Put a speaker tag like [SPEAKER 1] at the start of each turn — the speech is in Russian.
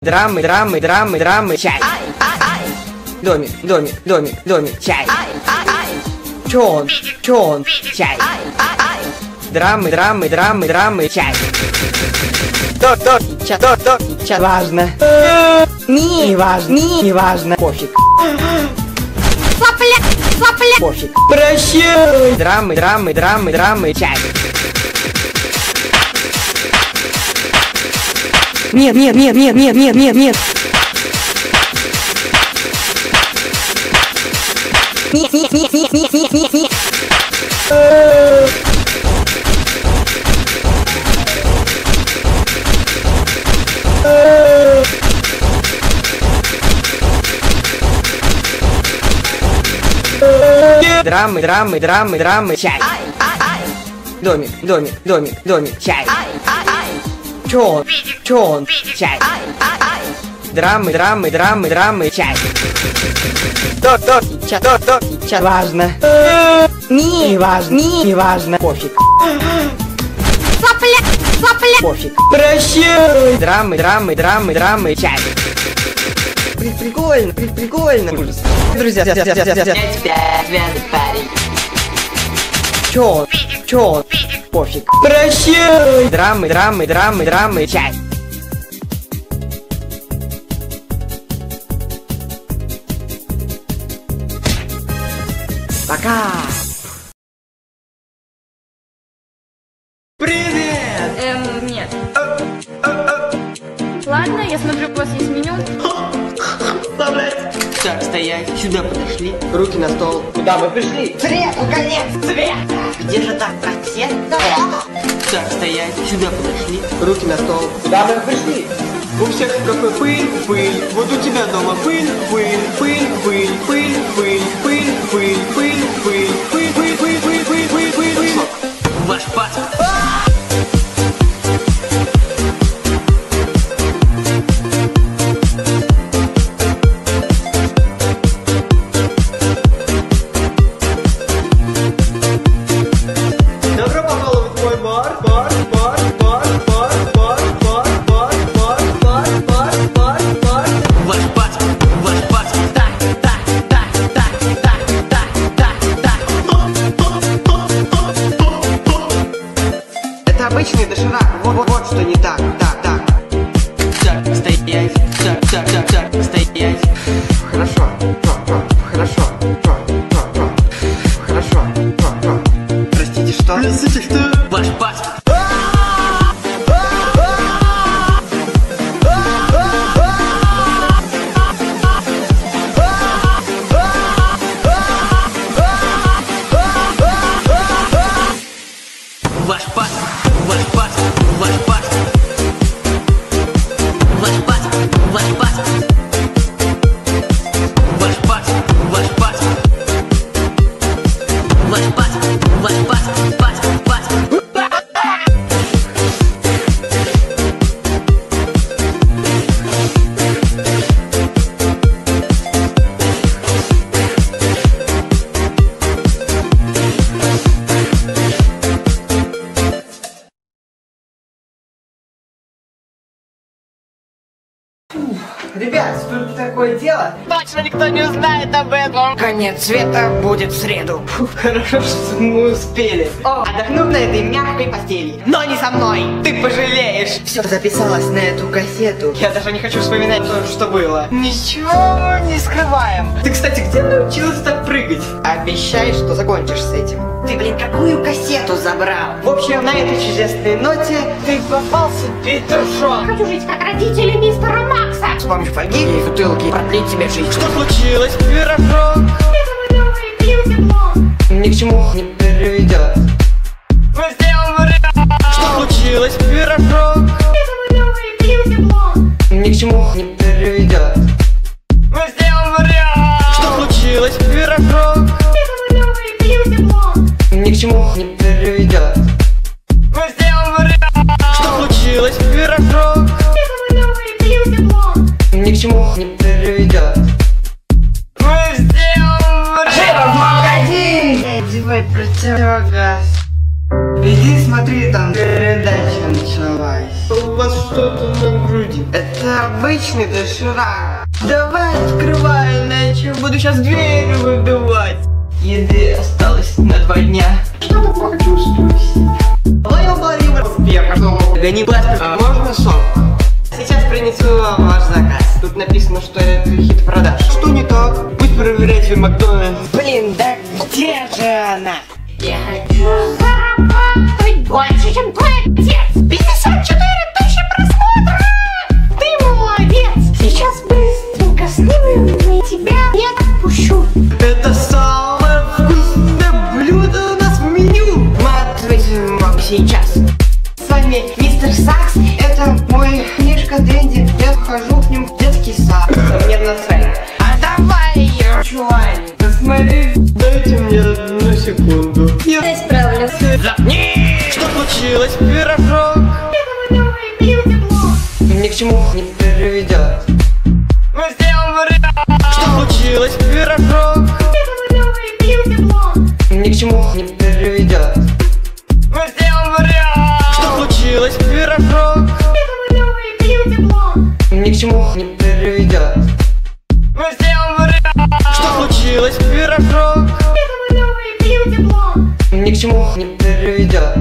[SPEAKER 1] Драмы, драмы, драмы, драмы, чай. Домик, домик, домик, домик, чай. Чё он? Чё он? Чай. Драмы, драмы, драмы, драмы, чай. То, то, ча, то, то, ча. Важно. Не важно, не важно. Пофиг.
[SPEAKER 2] Сопля, сопля.
[SPEAKER 1] Пофиг. Прощай. Драмы, драмы, драмы, драмы, чай. Нет, нет, нет, нет, нет, нет, нет, нет.
[SPEAKER 2] Нет, нет, нет, нет, нет, нет, нет, нет.
[SPEAKER 1] Драмы, драмы, драмы, драмы, чай. Домик, домик, домик, домик, чай. Чё он? чон, чон, чай. Драмы, драмы, драмы, драмы, чай. Тот, тот, ча, то, тот, ча. Важно. Не, не важно, не, не важно. Пофиг.
[SPEAKER 2] Сопля, сопля.
[SPEAKER 1] Пофиг. Прощай. Драмы, драмы, драмы, драмы, чай. Прикольно, прикольно. Ужас. Друзья, друзья, друзья. 5, 5, 5, 5, 5, Чё он? Пофиг. Прощай. Драмы, драмы, драмы, драмы, чай. Пока.
[SPEAKER 3] Ладно, я смотрю, у вас есть меню.
[SPEAKER 4] Так, стоять, сюда подошли.
[SPEAKER 1] Руки на стол. Куда мы пришли?
[SPEAKER 4] Где же так, просед? Так, стоять, сюда подошли.
[SPEAKER 1] Руки на стол. Куда мы пришли?
[SPEAKER 4] У всех в кафе пыль, пыль. Вот у тебя дома пыль, пыль, пыль, пыль, пыль, пыль, пыль, пыль, пыль, пыль, пыль, пыль, пыль, пыль, пыль, пыль, пыль, пыль. Ваш паспорт.
[SPEAKER 1] Ребят, тут такое дело.
[SPEAKER 4] Точно никто не узнает об этом.
[SPEAKER 1] Конец света будет в среду.
[SPEAKER 4] Хорошо, что мы успели.
[SPEAKER 1] О, отдохнув на этой мягкой постели.
[SPEAKER 4] Но не со мной. Ты пожалеешь.
[SPEAKER 1] Все записалось на эту кассету.
[SPEAKER 4] Я даже не хочу вспоминать то, что было. Ничего мы не скрываем. Ты, кстати, где научилась так прыгать?
[SPEAKER 1] Обещай, что закончишь с этим. Ты, блин, какую кассету забрал?
[SPEAKER 4] В общем, на этой чудесной ноте ты попался петушок.
[SPEAKER 2] Хочу жить как родители мистера.
[SPEAKER 1] С помощью фольги и бутылки продлить тебе жизнь.
[SPEAKER 4] Что случилось, пирожок?
[SPEAKER 2] Это мой новый бьюти-блог.
[SPEAKER 1] Ни к чему не приведет.
[SPEAKER 4] Мы сделаем вариант. Что случилось, пирожок?
[SPEAKER 2] Это мой новый бьюти-блог.
[SPEAKER 1] Ни к чему не приведет.
[SPEAKER 4] Мы сделаем вариант. Что случилось, пирожок?
[SPEAKER 2] Это мой новый бьюти-блог.
[SPEAKER 1] Ни к чему не приведет. Противогаз. Иди смотри, там передача началась.
[SPEAKER 4] У вас
[SPEAKER 1] что-то на груди. Это обычный доширак. Давай открывай, иначе буду сейчас дверь выбивать. Еды осталось на два дня. Что-то почувствую Ловил ловил успеха. Гони паспорт. А можно сок? Сейчас принесу вам ваш заказ. Тут написано, что это хит продаж. Что не так? Пусть проверяет свой Макдональдс. Блин, да где же она? Yeah. Yeah. Yeah. почему не переведет? Мы сделаем
[SPEAKER 5] вариант!
[SPEAKER 1] Что получилось, пирожок?
[SPEAKER 2] Это мой новый бьюти-блог!
[SPEAKER 1] Ни к чему не переведет. Мы сделаем вариант! Что получилось, пирожок?
[SPEAKER 2] Это мой новый бьюти-блог!
[SPEAKER 1] Ни к чему не переведет. Мы сделаем вариант! Что получилось, пирожок?
[SPEAKER 2] Это мой новый бьюти-блог!
[SPEAKER 1] Ни к чему не переведет.